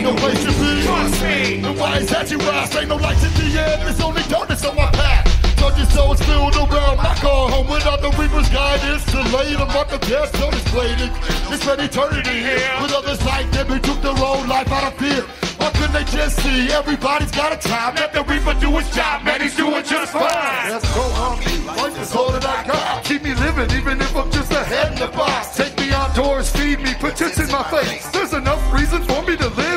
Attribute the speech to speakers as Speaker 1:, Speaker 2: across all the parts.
Speaker 1: ain't no place to be.
Speaker 2: Trust me.
Speaker 1: And why is that you ask? Ain't no lights in the end, there's only darkness on my path. Judges so it's filled around my car home without the reaper's guidance to lay them on the death so it's bladed. It's an eternity here. With others like them who took their own life out of fear. How can they just see everybody's got a time? Let the reaper do his job, man, he's doing just fine. Let's go on me, life is all that I got. Keep me living even if I'm just a head in the box. Take me outdoors, feed me, put tits in my face. There's enough reason for me to live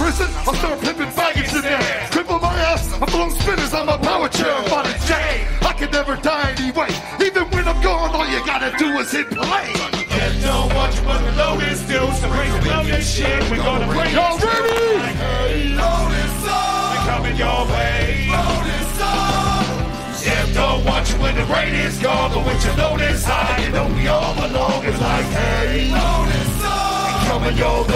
Speaker 1: prison, I'll start pimping faggots in there. Cripple my ass, I'm blowing spinners on my power chair. I'm on a J. I can never die anyway. Even when I'm gone, all you gotta do is hit play.
Speaker 2: Get don't want you but the load is due. So bring the load this shit. We're gonna bring
Speaker 1: Y'all ready?
Speaker 2: Hey, load is up. We're coming your way. Load is up. Jeff don't want you when the rain is gone. But with your lotus high, you know we all belong. It's like, hey, load is up. We're coming your way.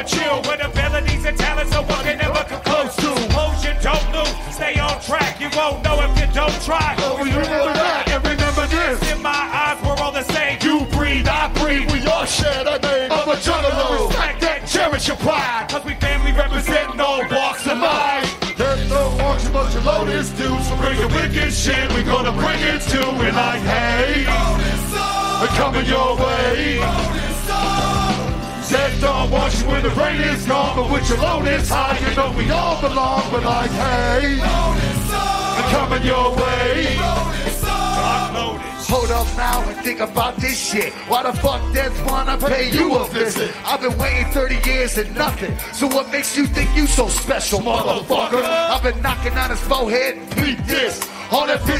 Speaker 2: Want you. With abilities and talents no one can ever come close to. Motion don't lose. Stay on track. You won't know if you don't try.
Speaker 1: Oh, you remember that? And remember this.
Speaker 2: In my eyes, we're all the same. You breathe, I breathe.
Speaker 1: We all share that name of a juggalo.
Speaker 2: Respect that, cherish your pride. Cause we family representing all walks of life.
Speaker 1: There's no auction, but your load is due. So bring your wicked shit, we gonna bring it to it like, hey, we're coming your way. Death don't want you when the rain is gone, but with your lotus high, you know we all belong. But like, hey, I'm coming your way.
Speaker 3: Hold up now and think about this shit. Why the fuck death wanna pay you a visit? I've been waiting 30 years and nothing. So what makes you think you so special, motherfucker? I've been knocking on his forehead and beat this. All that bitch did was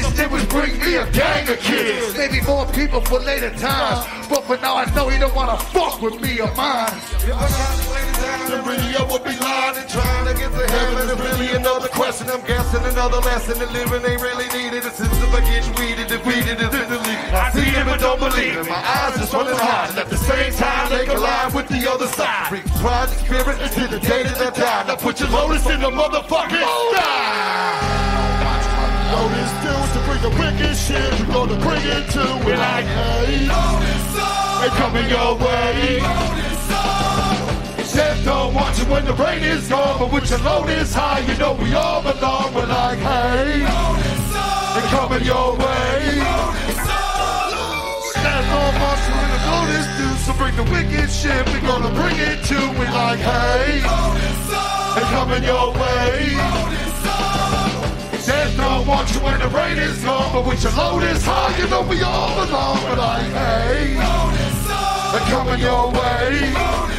Speaker 3: bring me a gang of kids. Maybe more people for later times. But for now I know he don't wanna fuck with me or mine.
Speaker 1: really i will be lying and trying to get to heaven is really another question. I'm guessing another lesson. The living ain't really needed. It's just if I get weeded, defeated, it's in the league. I see it but don't believe it. My eyes just running hot. And at the same time, they collide with the other side. Bring pride and spirit into the day that I die. Now put your lotus in the motherfucking sky. Lotus bring the wicked shit. We gonna bring it to it like, hey, they coming your way. Death don't want you when the rain is gone, but with your lotus high, you know we all belong. We're like, hey, they coming your way. Want you when the load is due, so bring the wicked shit. We gonna bring it to we like, hey, they coming your way. Death don't want you when the rain is gone, but with your lotus high, you know we all belong. Like, hey, they coming your way.